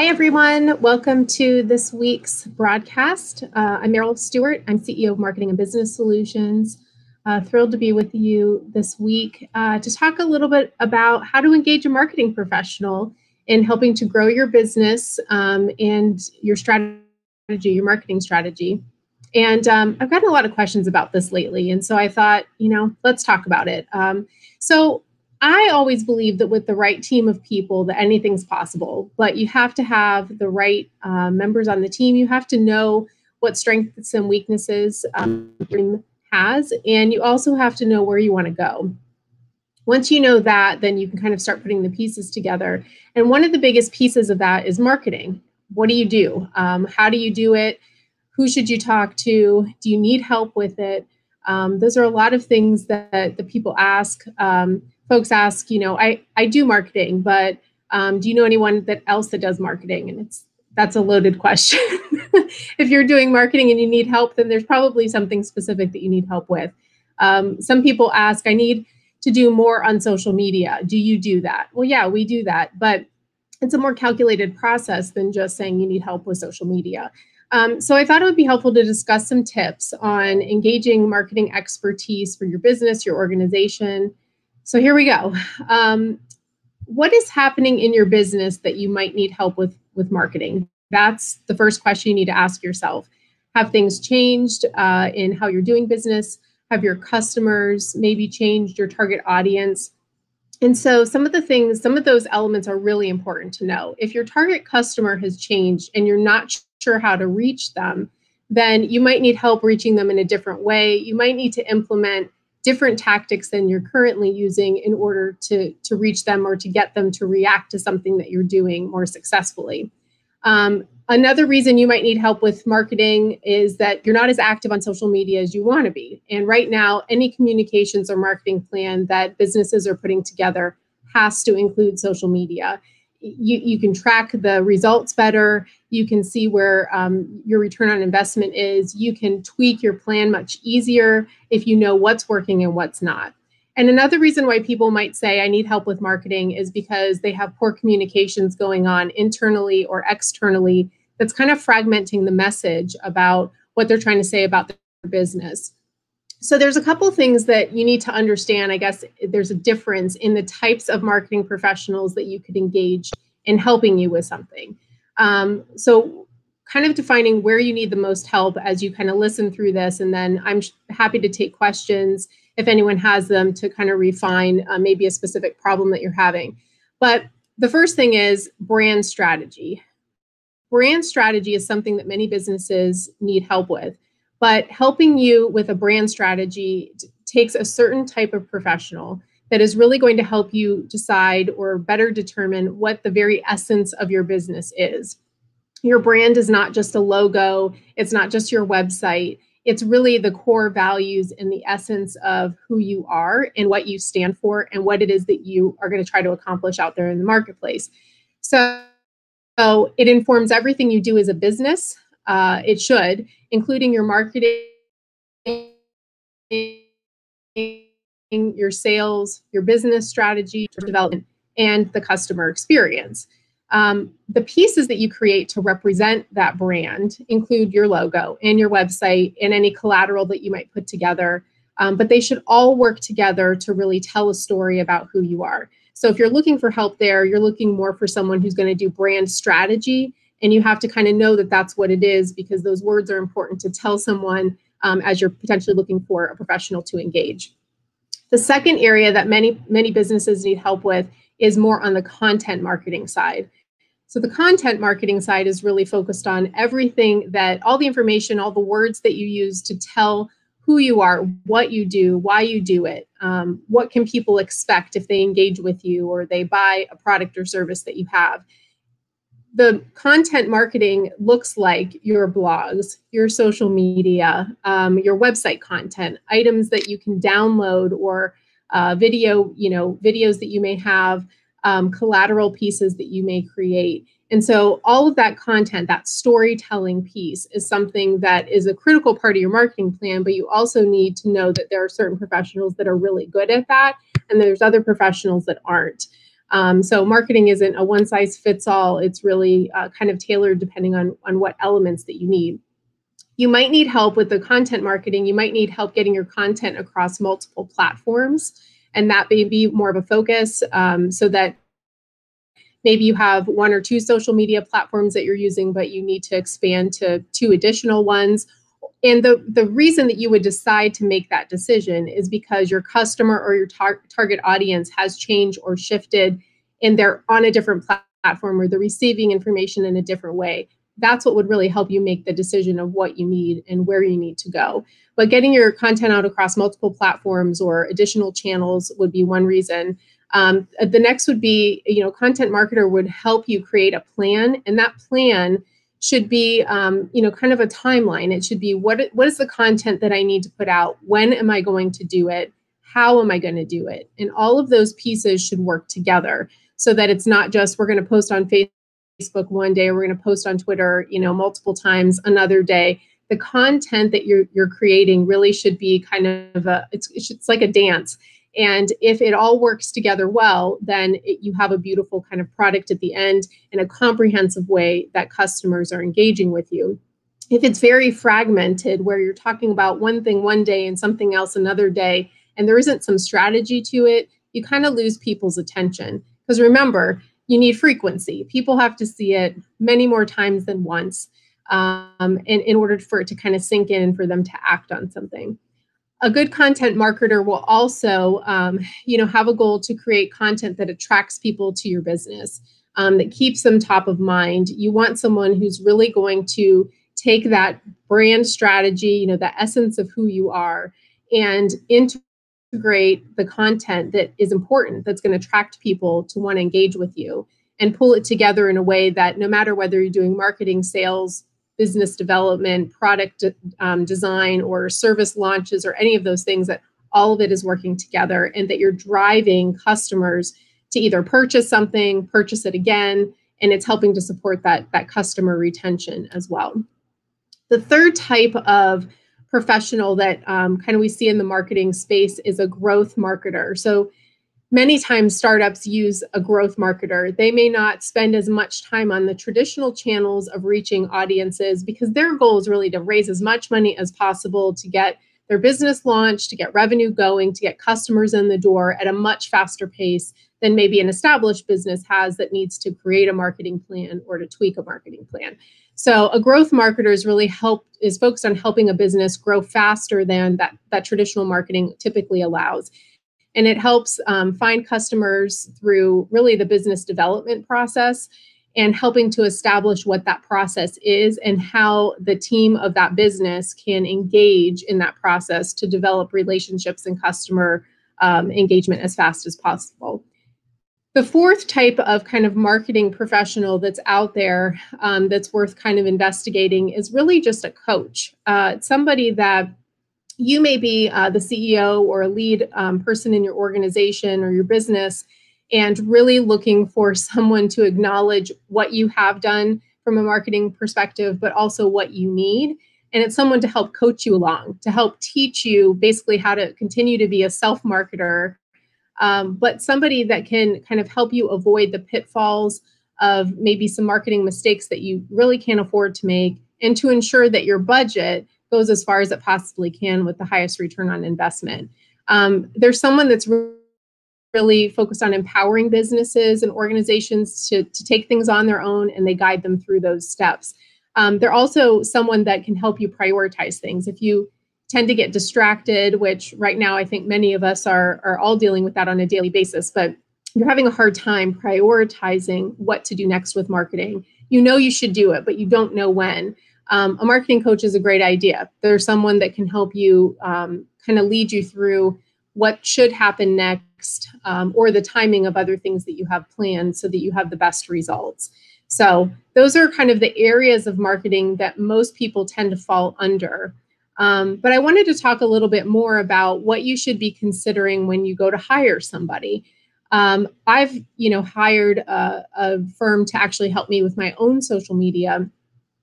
Hi, everyone. Welcome to this week's broadcast. Uh, I'm Meryl Stewart. I'm CEO of Marketing and Business Solutions. Uh, thrilled to be with you this week uh, to talk a little bit about how to engage a marketing professional in helping to grow your business um, and your strategy, your marketing strategy. And um, I've gotten a lot of questions about this lately. And so I thought, you know, let's talk about it. Um, so I always believe that with the right team of people, that anything's possible. But you have to have the right uh, members on the team. You have to know what strengths and weaknesses um, has, and you also have to know where you want to go. Once you know that, then you can kind of start putting the pieces together. And one of the biggest pieces of that is marketing. What do you do? Um, how do you do it? Who should you talk to? Do you need help with it? Um, those are a lot of things that the people ask. Um, folks ask, you know, I, I do marketing, but um, do you know anyone that else that does marketing? And it's that's a loaded question. if you're doing marketing and you need help, then there's probably something specific that you need help with. Um, some people ask, I need to do more on social media. Do you do that? Well, yeah, we do that, but it's a more calculated process than just saying you need help with social media. Um, so I thought it would be helpful to discuss some tips on engaging marketing expertise for your business, your organization, so here we go. Um, what is happening in your business that you might need help with with marketing? That's the first question you need to ask yourself. Have things changed uh, in how you're doing business? Have your customers maybe changed your target audience? And so some of the things, some of those elements are really important to know. If your target customer has changed and you're not sure how to reach them, then you might need help reaching them in a different way. You might need to implement different tactics than you're currently using in order to, to reach them or to get them to react to something that you're doing more successfully. Um, another reason you might need help with marketing is that you're not as active on social media as you want to be. And right now, any communications or marketing plan that businesses are putting together has to include social media you, you can track the results better. You can see where um, your return on investment is. You can tweak your plan much easier if you know what's working and what's not. And another reason why people might say, I need help with marketing is because they have poor communications going on internally or externally that's kind of fragmenting the message about what they're trying to say about their business. So there's a couple things that you need to understand. I guess there's a difference in the types of marketing professionals that you could engage in helping you with something. Um, so kind of defining where you need the most help as you kind of listen through this, and then I'm happy to take questions if anyone has them to kind of refine uh, maybe a specific problem that you're having. But the first thing is brand strategy. Brand strategy is something that many businesses need help with. But helping you with a brand strategy takes a certain type of professional that is really going to help you decide or better determine what the very essence of your business is. Your brand is not just a logo, it's not just your website. It's really the core values and the essence of who you are and what you stand for and what it is that you are going to try to accomplish out there in the marketplace. So, so it informs everything you do as a business. Uh, it should, including your marketing, your sales, your business strategy, development, and the customer experience. Um, the pieces that you create to represent that brand include your logo and your website and any collateral that you might put together. Um, but they should all work together to really tell a story about who you are. So if you're looking for help there, you're looking more for someone who's going to do brand strategy and you have to kind of know that that's what it is because those words are important to tell someone um, as you're potentially looking for a professional to engage. The second area that many, many businesses need help with is more on the content marketing side. So the content marketing side is really focused on everything that all the information, all the words that you use to tell who you are, what you do, why you do it, um, what can people expect if they engage with you or they buy a product or service that you have the content marketing looks like your blogs, your social media, um, your website content, items that you can download or uh, video, you know, videos that you may have, um, collateral pieces that you may create. And so all of that content, that storytelling piece is something that is a critical part of your marketing plan, but you also need to know that there are certain professionals that are really good at that and there's other professionals that aren't. Um, so marketing isn't a one size fits all. It's really uh, kind of tailored depending on, on what elements that you need. You might need help with the content marketing. You might need help getting your content across multiple platforms. And that may be more of a focus um, so that maybe you have one or two social media platforms that you're using, but you need to expand to two additional ones. And the, the reason that you would decide to make that decision is because your customer or your tar- target audience has changed or shifted and they're on a different platform or they're receiving information in a different way. That's what would really help you make the decision of what you need and where you need to go. But getting your content out across multiple platforms or additional channels would be one reason. Um, the next would be, you know, content marketer would help you create a plan, and that plan should be, um, you know, kind of a timeline. It should be what what is the content that I need to put out? When am I going to do it? How am I going to do it? And all of those pieces should work together so that it's not just we're going to post on Facebook one day, or we're going to post on Twitter, you know, multiple times another day. The content that you're you're creating really should be kind of a it's it's like a dance and if it all works together well, then it, you have a beautiful kind of product at the end in a comprehensive way that customers are engaging with you. If it's very fragmented, where you're talking about one thing one day and something else another day, and there isn't some strategy to it, you kind of lose people's attention. Because remember, you need frequency. People have to see it many more times than once um, in, in order for it to kind of sink in for them to act on something a good content marketer will also um, you know have a goal to create content that attracts people to your business um, that keeps them top of mind. You want someone who's really going to take that brand strategy you know the essence of who you are and integrate the content that is important that's going to attract people to want to engage with you and pull it together in a way that no matter whether you're doing marketing sales business development, product um, design, or service launches, or any of those things, that all of it is working together and that you're driving customers to either purchase something, purchase it again, and it's helping to support that, that customer retention as well. The third type of professional that um, kind of we see in the marketing space is a growth marketer. So many times startups use a growth marketer. They may not spend as much time on the traditional channels of reaching audiences because their goal is really to raise as much money as possible to get their business launched, to get revenue going, to get customers in the door at a much faster pace than maybe an established business has that needs to create a marketing plan or to tweak a marketing plan. So a growth marketer is really help is focused on helping a business grow faster than that, that traditional marketing typically allows and it helps um, find customers through really the business development process and helping to establish what that process is and how the team of that business can engage in that process to develop relationships and customer um, engagement as fast as possible. The fourth type of kind of marketing professional that's out there um, that's worth kind of investigating is really just a coach, uh, somebody that you may be uh, the CEO or a lead um, person in your organization or your business and really looking for someone to acknowledge what you have done from a marketing perspective, but also what you need. And it's someone to help coach you along, to help teach you basically how to continue to be a self marketer, um, but somebody that can kind of help you avoid the pitfalls of maybe some marketing mistakes that you really can't afford to make and to ensure that your budget goes as far as it possibly can with the highest return on investment. Um, there's someone that's really focused on empowering businesses and organizations to, to take things on their own and they guide them through those steps. Um, they're also someone that can help you prioritize things. If you tend to get distracted, which right now I think many of us are, are all dealing with that on a daily basis, but you're having a hard time prioritizing what to do next with marketing. You know you should do it, but you don't know when um, a marketing coach is a great idea. There's someone that can help you um, kind of lead you through what should happen next um, or the timing of other things that you have planned so that you have the best results. So, those are kind of the areas of marketing that most people tend to fall under. Um, but I wanted to talk a little bit more about what you should be considering when you go to hire somebody. Um, I've, you know, hired a, a firm to actually help me with my own social media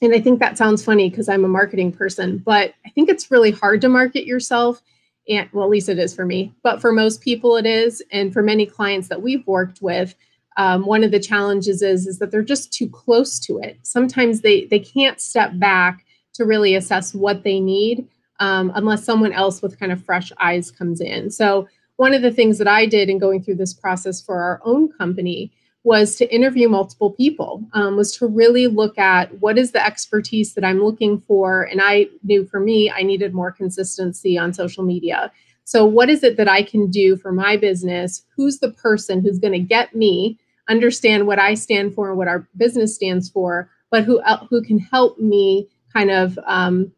and I think that sounds funny because I'm a marketing person, but I think it's really hard to market yourself. And well, at least it is for me, but for most people it is. And for many clients that we've worked with, um, one of the challenges is is that they're just too close to it. Sometimes they they can't step back to really assess what they need um, unless someone else with kind of fresh eyes comes in. So one of the things that I did in going through this process for our own company was to interview multiple people, um, was to really look at what is the expertise that I'm looking for. And I knew for me, I needed more consistency on social media. So, what is it that I can do for my business? Who's the person who's going to get me understand what I stand for and what our business stands for, but who who can help me kind of um,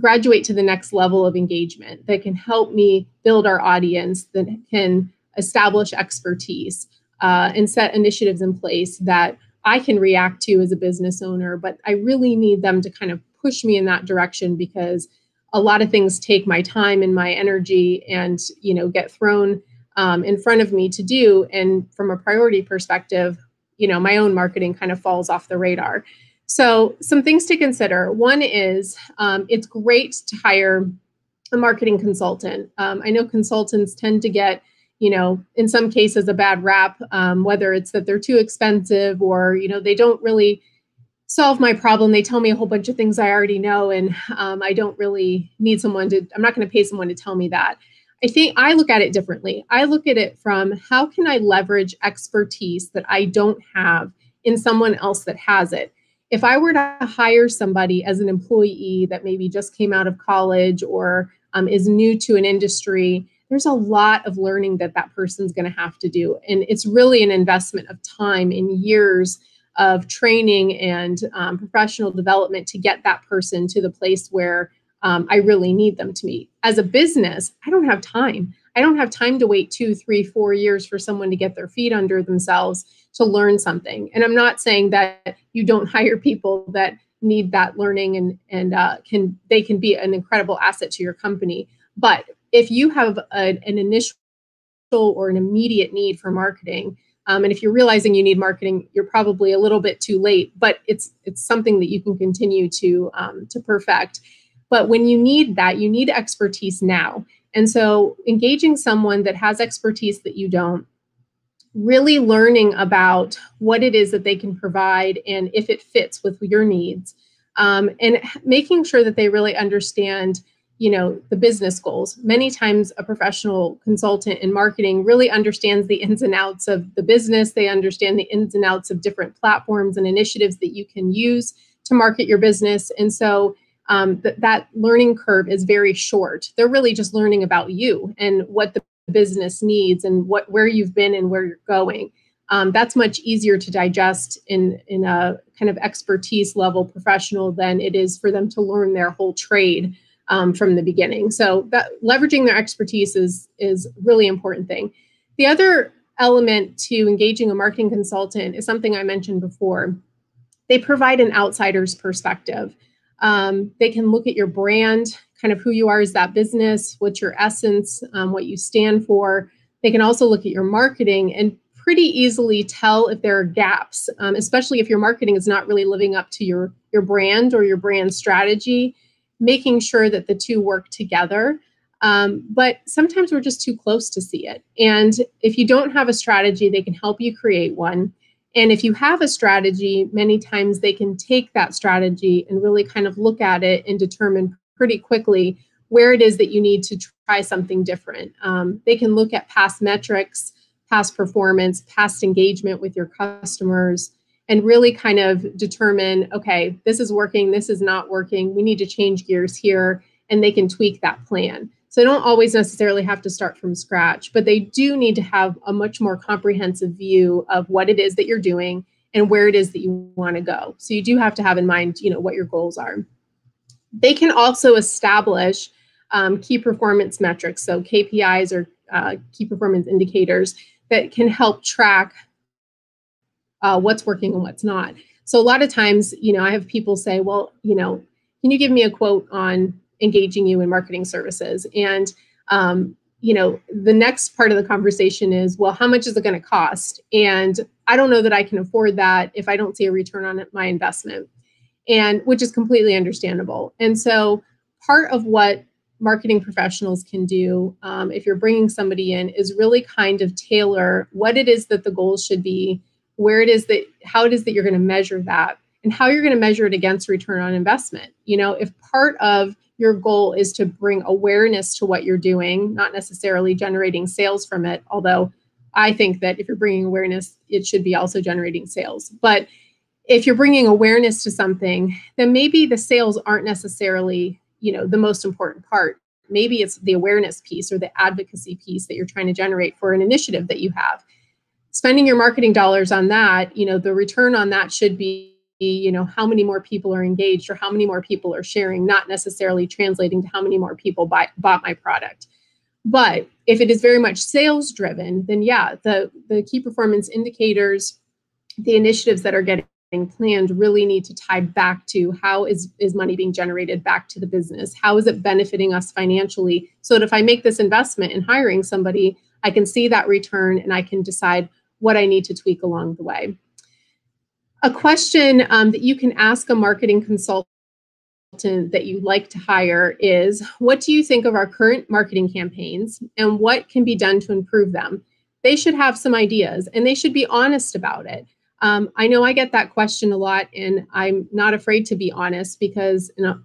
graduate to the next level of engagement that can help me build our audience that can establish expertise uh, and set initiatives in place that I can react to as a business owner, but I really need them to kind of push me in that direction because a lot of things take my time and my energy and you know get thrown um, in front of me to do. And from a priority perspective you know my own marketing kind of falls off the radar. So some things to consider. One is um, it's great to hire a marketing consultant. Um, i know consultants tend to get you know in some cases a bad rap um, whether it's that they're too expensive or you know they don't really solve my problem they tell me a whole bunch of things i already know and um, i don't really need someone to i'm not going to pay someone to tell me that I think I look at it differently. I look at it from how can I leverage expertise that I don't have in someone else that has it. If I were to hire somebody as an employee that maybe just came out of college or um, is new to an industry, there's a lot of learning that that person's going to have to do. And it's really an investment of time in years of training and um, professional development to get that person to the place where um, I really need them to meet. As a business, I don't have time. I don't have time to wait two, three, four years for someone to get their feet under themselves to learn something. And I'm not saying that you don't hire people that need that learning and and uh, can they can be an incredible asset to your company. But if you have a, an initial or an immediate need for marketing, um, and if you're realizing you need marketing, you're probably a little bit too late. But it's it's something that you can continue to um, to perfect. But when you need that, you need expertise now. And so engaging someone that has expertise that you don't, really learning about what it is that they can provide and if it fits with your needs. Um, and making sure that they really understand you know the business goals many times a professional consultant in marketing really understands the ins and outs of the business they understand the ins and outs of different platforms and initiatives that you can use to market your business and so um, that that learning curve is very short. They're really just learning about you and what the business needs and what where you've been and where you're going. Um, that's much easier to digest in in a kind of expertise level professional than it is for them to learn their whole trade um, from the beginning. So that leveraging their expertise is is really important thing. The other element to engaging a marketing consultant is something I mentioned before. They provide an outsider's perspective. Um, they can look at your brand, kind of who you are as that business, what's your essence, um, what you stand for. They can also look at your marketing and pretty easily tell if there are gaps, um, especially if your marketing is not really living up to your, your brand or your brand strategy, making sure that the two work together. Um, but sometimes we're just too close to see it. And if you don't have a strategy, they can help you create one. And if you have a strategy, many times they can take that strategy and really kind of look at it and determine pretty quickly where it is that you need to try something different. Um, they can look at past metrics, past performance, past engagement with your customers, and really kind of determine okay, this is working, this is not working, we need to change gears here, and they can tweak that plan. So they don't always necessarily have to start from scratch, but they do need to have a much more comprehensive view of what it is that you're doing and where it is that you want to go. So you do have to have in mind, you know, what your goals are. They can also establish um, key performance metrics, so KPIs or uh, key performance indicators that can help track uh, what's working and what's not. So a lot of times, you know, I have people say, well, you know, can you give me a quote on engaging you in marketing services? And um, you know the next part of the conversation is well how much is it going to cost? And i don't know that i can afford that if i don't see a return on my investment and which is completely understandable. And so part of what marketing professionals can do um, if you're bringing somebody in is really kind of tailor what it is that the goals should be where it is that how it is that you're going to measure that and how you're going to measure it against return on investment. You know, if part of your goal is to bring awareness to what you're doing, not necessarily generating sales from it, although I think that if you're bringing awareness, it should be also generating sales. But if you're bringing awareness to something, then maybe the sales aren't necessarily, you know, the most important part. Maybe it's the awareness piece or the advocacy piece that you're trying to generate for an initiative that you have. Spending your marketing dollars on that, you know, the return on that should be you know how many more people are engaged or how many more people are sharing not necessarily translating to how many more people buy, bought my product. But if it is very much sales driven then yeah the the key performance indicators the initiatives that are getting planned really need to tie back to how is is money being generated back to the business? How is it benefiting us financially? So that if i make this investment in hiring somebody i can see that return and i can decide what i need to tweak along the way. A question um, that you can ask a marketing consultant that you like to hire is what do you think of our current marketing campaigns and what can be done to improve them? They should have some ideas and they should be honest about it. Um, i know i get that question a lot and i'm not afraid to be honest because you know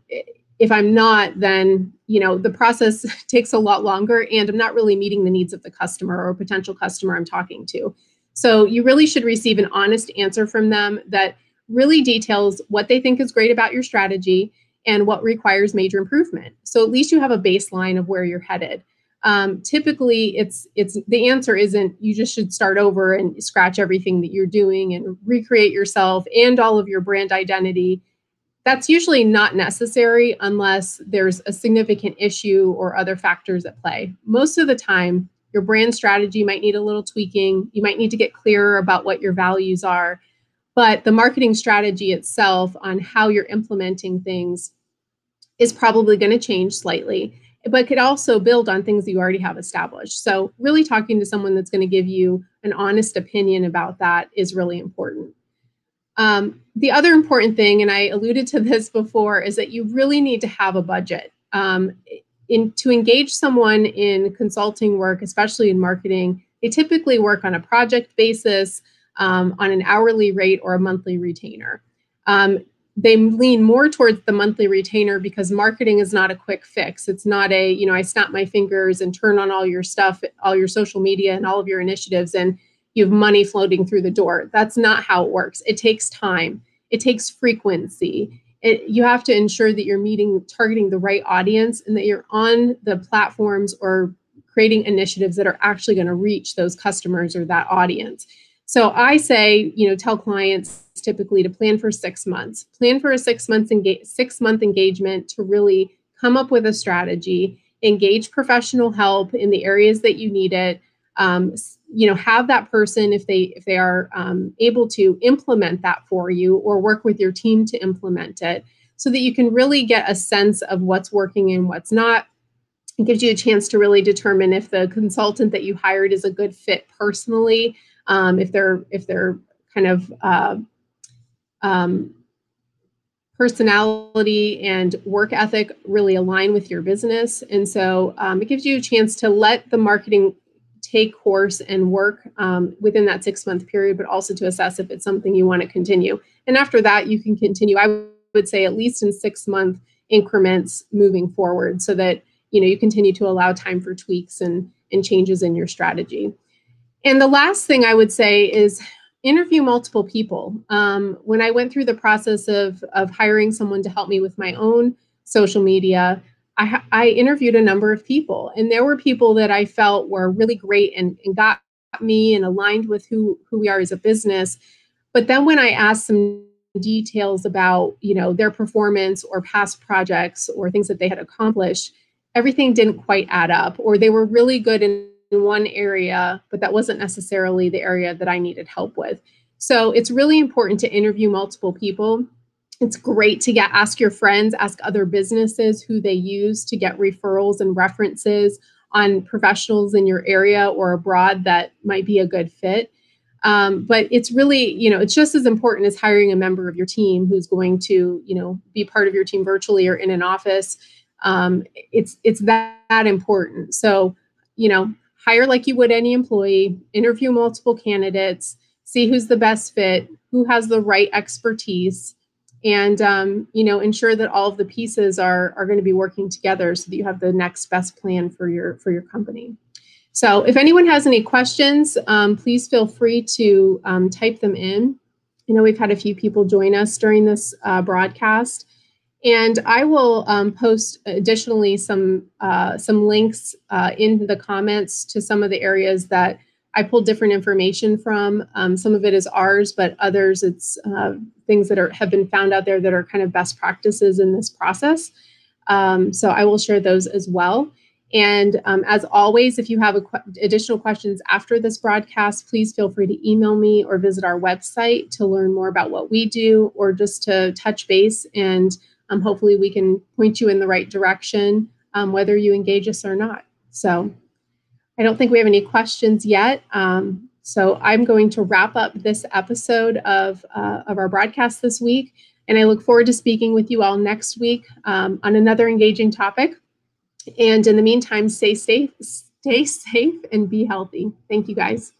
if i'm not then you know the process takes a lot longer and i'm not really meeting the needs of the customer or potential customer i'm talking to so you really should receive an honest answer from them that really details what they think is great about your strategy and what requires major improvement. So at least you have a baseline of where you're headed. Um, typically, it's it's the answer isn't you just should start over and scratch everything that you're doing and recreate yourself and all of your brand identity. That's usually not necessary unless there's a significant issue or other factors at play. Most of the time, your brand strategy might need a little tweaking. You might need to get clearer about what your values are. But the marketing strategy itself on how you're implementing things is probably going to change slightly, but could also build on things that you already have established. So, really talking to someone that's going to give you an honest opinion about that is really important. Um, the other important thing, and I alluded to this before, is that you really need to have a budget. Um, in to engage someone in consulting work, especially in marketing, they typically work on a project basis, um, on an hourly rate, or a monthly retainer. Um, they lean more towards the monthly retainer because marketing is not a quick fix. It's not a, you know, I snap my fingers and turn on all your stuff, all your social media and all of your initiatives, and you have money floating through the door. That's not how it works. It takes time, it takes frequency, it, you have to ensure that you're meeting targeting the right audience and that you're on the platforms or creating initiatives that are actually going to reach those customers or that audience. So i say you know tell clients typically to plan for six months. Plan for a six months engage six month engagement to really come up with a strategy engage professional help in the areas that you need it um, you know have that person if they if they are um, able to implement that for you or work with your team to implement it so that you can really get a sense of what's working and what's not. It gives you a chance to really determine if the consultant that you hired is a good fit personally um, if they're if they're kind of uh, um, personality and work ethic really align with your business. And so um, it gives you a chance to let the marketing take course and work um, within that six month period, but also to assess if it's something you want to continue. And after that, you can continue. I would say at least in six month increments moving forward, so that you know you continue to allow time for tweaks and and changes in your strategy. And the last thing I would say is interview multiple people. Um, when I went through the process of of hiring someone to help me with my own social media, I, I interviewed a number of people, and there were people that I felt were really great and, and got me and aligned with who who we are as a business. But then when I asked some details about you know their performance or past projects or things that they had accomplished, everything didn't quite add up, or they were really good in one area, but that wasn't necessarily the area that I needed help with. So it's really important to interview multiple people it's great to get ask your friends, ask other businesses who they use to get referrals and references on professionals in your area or abroad that might be a good fit. Um, but it's really, you know, it's just as important as hiring a member of your team who's going to, you know, be part of your team virtually or in an office. Um, it's it's that, that important. So, you know, hire like you would any employee, interview multiple candidates, see who's the best fit, who has the right expertise, and um, you know ensure that all of the pieces are are going to be working together so that you have the next best plan for your for your company. So if anyone has any questions, um, please feel free to um, type them in. I know we've had a few people join us during this uh, broadcast. And I will um, post additionally some uh, some links uh, in the comments to some of the areas that I pulled different information from. Um, some of it is ours, but others it's uh, things that are have been found out there that are kind of best practices in this process. Um, so I will share those as well. And um, as always, if you have qu- additional questions after this broadcast, please feel free to email me or visit our website to learn more about what we do or just to touch base and um, hopefully we can point you in the right direction, um, whether you engage us or not. So I don't think we have any questions yet. Um, so I'm going to wrap up this episode of, uh, of our broadcast this week. And I look forward to speaking with you all next week um, on another engaging topic. And in the meantime, stay safe, stay safe, and be healthy. Thank you guys.